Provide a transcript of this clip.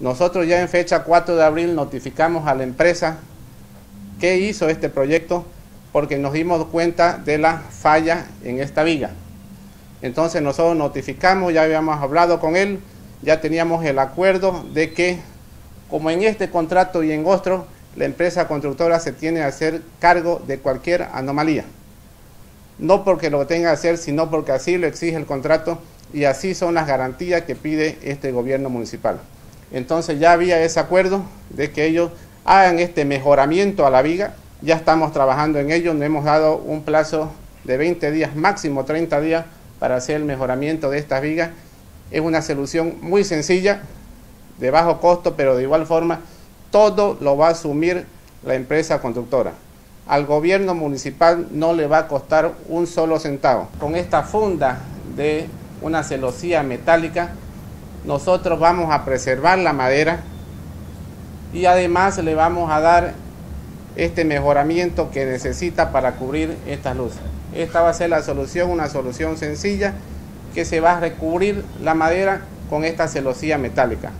Nosotros ya en fecha 4 de abril notificamos a la empresa que hizo este proyecto porque nos dimos cuenta de la falla en esta viga. Entonces nosotros notificamos, ya habíamos hablado con él, ya teníamos el acuerdo de que como en este contrato y en otro, la empresa constructora se tiene que hacer cargo de cualquier anomalía. No porque lo tenga que hacer, sino porque así lo exige el contrato y así son las garantías que pide este gobierno municipal. Entonces ya había ese acuerdo de que ellos hagan este mejoramiento a la viga, ya estamos trabajando en ello, nos hemos dado un plazo de 20 días, máximo 30 días, para hacer el mejoramiento de estas vigas. Es una solución muy sencilla, de bajo costo, pero de igual forma todo lo va a asumir la empresa constructora. Al gobierno municipal no le va a costar un solo centavo. Con esta funda de una celosía metálica, nosotros vamos a preservar la madera y además le vamos a dar este mejoramiento que necesita para cubrir estas luces. Esta va a ser la solución, una solución sencilla que se va a recubrir la madera con esta celosía metálica.